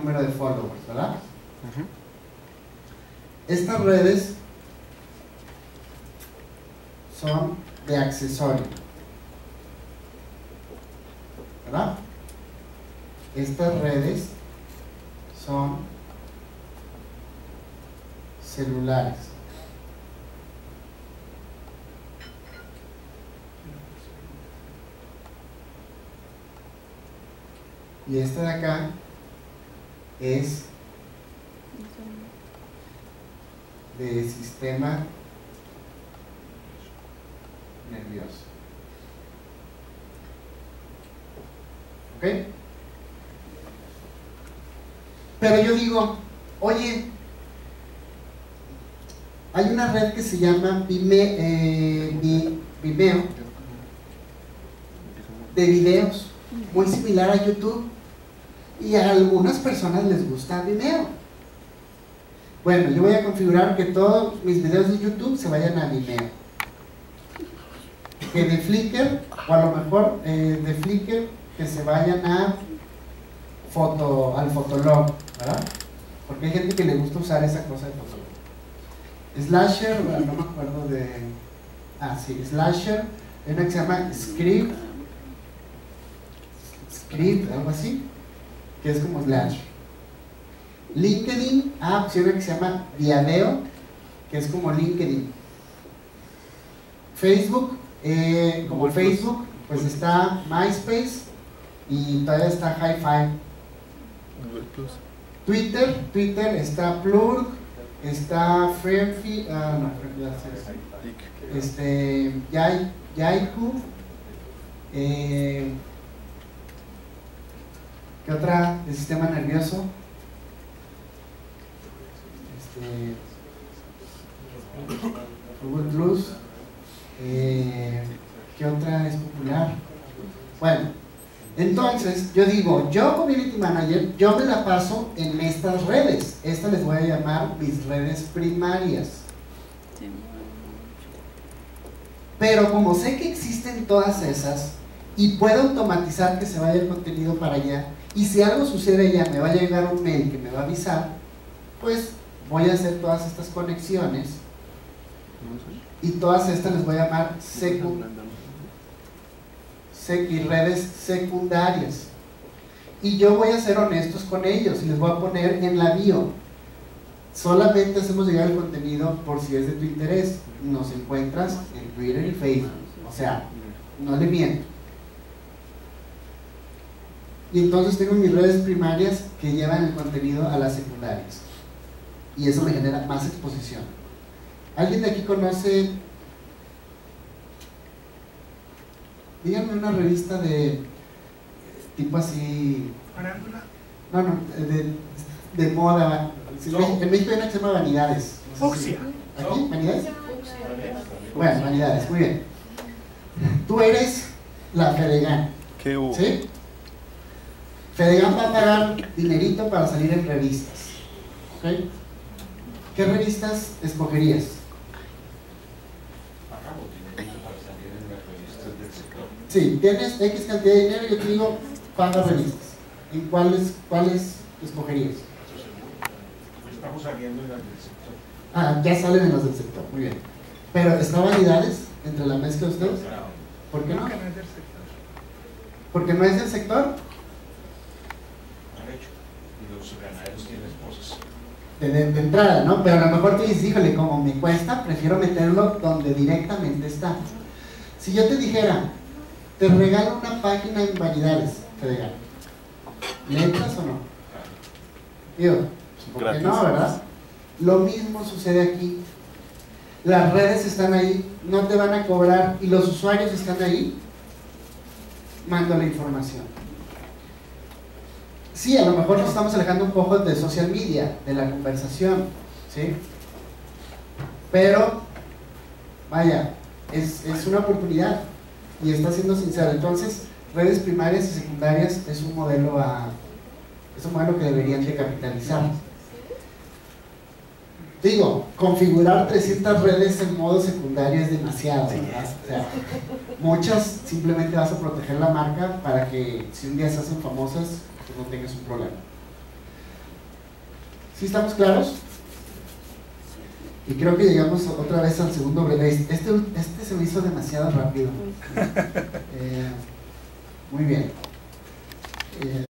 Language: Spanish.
número de followers, ¿verdad? Estas redes son de accesorio. ¿Verdad? Estas redes son celulares. Y esta de acá es de sistema nervioso. ¿Ok? Pero yo digo, oye, hay una red que se llama eh, Vi- Vimeo de videos, muy similar a YouTube, y a algunas personas les gusta Vimeo. Bueno, yo voy a configurar que todos mis videos de YouTube se vayan a Vimeo. Que de Flickr, o a lo mejor eh, de Flickr, que se vayan a foto, al Fotolog, ¿verdad? Porque hay gente que le gusta usar esa cosa de Fotolog. Slasher, no me acuerdo de. Ah, sí, Slasher. Hay una que se llama Script. Script, algo así. Que es como Slash. LinkedIn, ah, pues una que se llama Diadeo, que es como LinkedIn. Facebook, eh, como Facebook, pues está MySpace y todavía está Hi-Fi. Twitter, Twitter está Plurk, está Friendly, ah, no, este, Yaiku, eh, ¿qué otra de sistema nervioso? Este, Google Plus, eh, ¿qué otra es popular? Bueno, entonces yo digo, yo Community Manager, yo me la paso en estas redes. Estas les voy a llamar mis redes primarias. Pero como sé que existen todas esas y puedo automatizar que se vaya el contenido para allá, y si algo sucede allá me va a llegar un mail que me va a avisar, pues voy a hacer todas estas conexiones y todas estas les voy a llamar secu- sec- y redes secundarias. Y yo voy a ser honestos con ellos y les voy a poner en la bio. Solamente hacemos llegar el contenido por si es de tu interés. Nos encuentras en Twitter y Facebook. O sea, no le miento. Y entonces tengo mis redes primarias que llevan el contenido a las secundarias. Y eso me genera más exposición. ¿Alguien de aquí conoce, díganme una revista de tipo así, Farándula. no, no, de, de moda? En México- En México hay una que se llama Vanidades. No sé si- Fucsia. ¿Aquí? ¿Vanidades? Bueno, Vanidades, muy bien. Tú eres la Fedegan, ¿Qué hubo? ¿sí? Fedegan va a pagar dinerito para salir en revistas. ¿ok? ¿Qué revistas escogerías? Sí, tienes X cantidad de dinero y yo te digo, paga revistas. ¿En cuáles, cuáles escogerías? Estamos saliendo en la del sector. Ah, ya salen en las del sector, muy bien. Pero ¿está validades entre la mezcla de ustedes? ¿Por qué no? que no es del sector. Porque no es del sector. De, entrada, ¿no? Pero a lo mejor tú dices, híjole, como me cuesta, prefiero meterlo donde directamente está. Si yo te dijera, te regalo una página en Vanidades, te regalo. ¿Le entras o no? Digo, ¿por qué no, verdad? Lo mismo sucede aquí. Las redes están ahí, no te van a cobrar y los usuarios están ahí. Mando la información. Sí, a lo mejor nos estamos alejando un poco de social media, de la conversación, ¿sí? Pero, vaya, es, es una oportunidad y está siendo sincero. Entonces, redes primarias y secundarias es un modelo a, es un modelo que deberían de capitalizar. Digo, configurar 300 redes en modo secundario es demasiado, ¿verdad? O sea, muchas simplemente vas a proteger la marca para que si un día se hacen famosas, no tengas un problema. ¿Sí estamos claros? Y creo que llegamos otra vez al segundo breve. Este, este se me hizo demasiado rápido. Eh, muy bien. Eh,